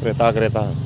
क्रेता क्रेता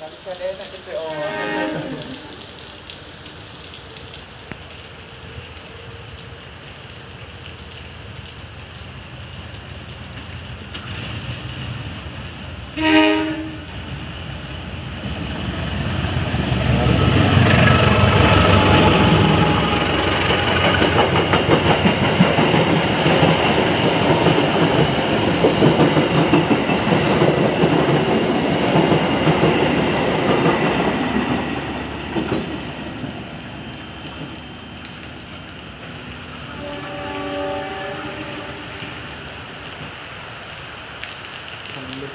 kereta-kereta. Thank সম্মিলিত